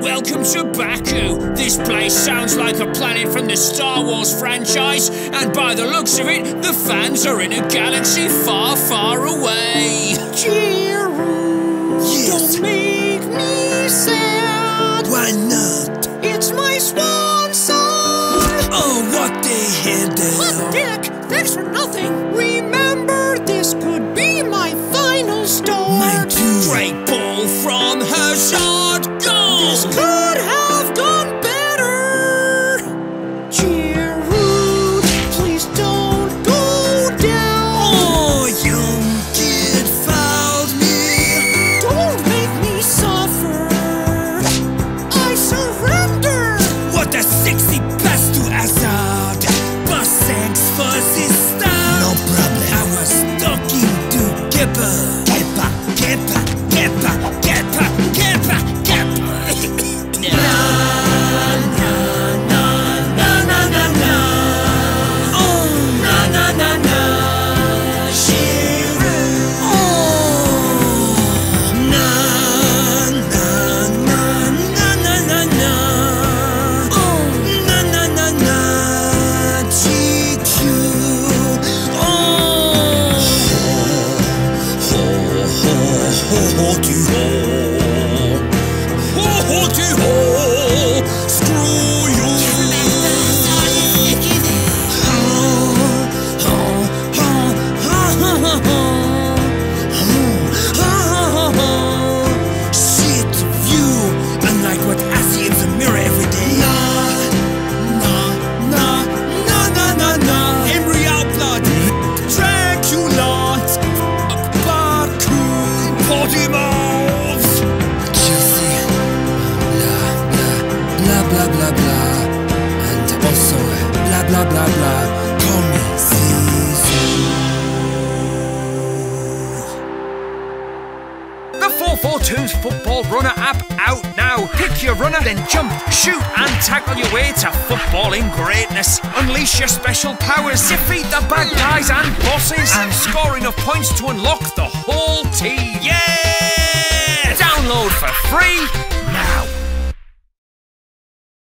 Welcome to Baku. This place sounds like a planet from the Star Wars franchise, and by the looks of it, the fans are in a galaxy far, far away. Giroud, Yes. don't make me sad. Why not? It's my swan song. Oh, what the hell What. Dick? Thanks for nothing. Remember, this could be my final start. My. Great ball from Hazard. This could have gone better. Giroud, please don't go down. Oh, young kid fouled me. Don't make me suffer. I surrender. What a sexy pass to Hazard. But thanks for this start. No problem. I was talking to Kepa. Blah. And also, blah, blah, blah, blah. The 442oons Football Runner app out now. Pick your runner, then jump, shoot, and tackle your way to footballing greatness. Unleash your special powers, defeat the bad guys and bosses, and score enough points to unlock the whole team. Yeah! Download for free